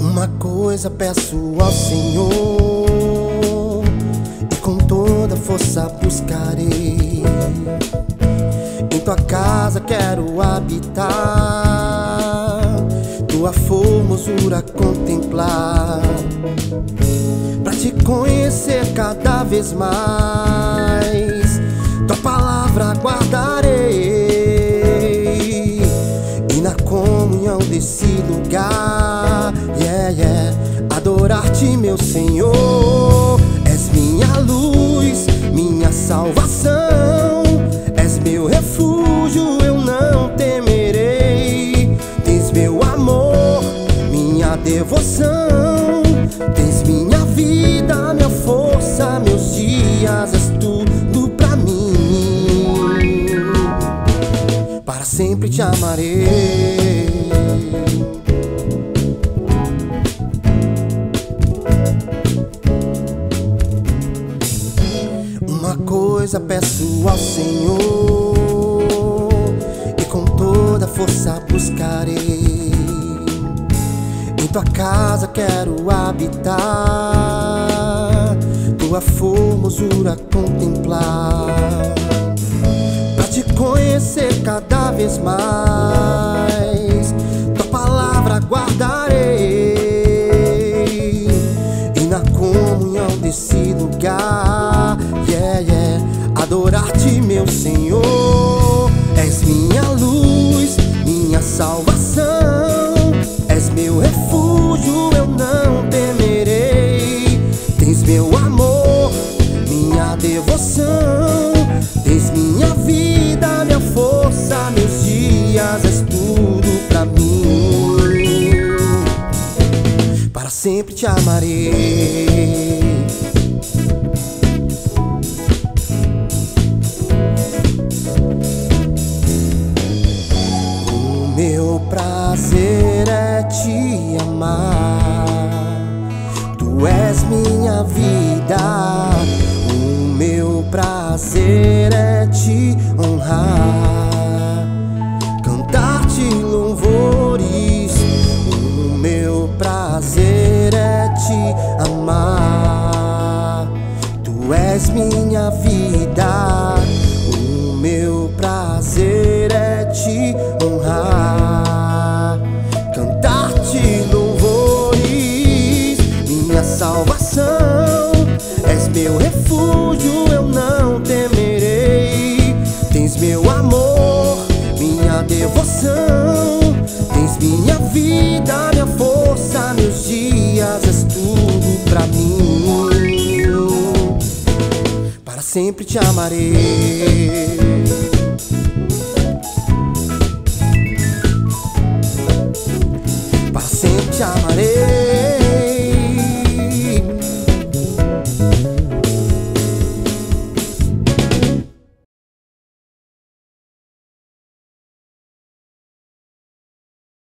Uma coisa peço ao Senhor e com toda força buscarei. Em tua casa quero habitar, tua formosura contemplar, conhecer cada vez mais. Tua palavra guardarei e na comunhão desse lugar, yeah, yeah, adorar-te, meu Senhor. És minha luz, minha salvação, és meu refúgio, eu não temerei. Tens meu amor, minha devoção, tens minha vida, minha força, meus dias, és tudo pra mim. Para sempre te amarei. Uma coisa peço ao Senhor e com toda força buscarei. Tua casa quero habitar, tua formosura contemplar, pra te conhecer cada vez mais. Tua palavra guardarei e na comunhão desse lugar, yeah, yeah, adorar-te, meu Senhor. És minha luz, minha salvação, sempre te amarei. O meu prazer é te amar, tu és minha vida. O meu prazer é te honrar és minha vida. O meu prazer é te honrar. Cantar-te louvores, minha salvação. És meu refúgio, eu não temerei. Tens meu amor, minha devoção. Tens minha vida, minha força, meus dias, sempre te amarei.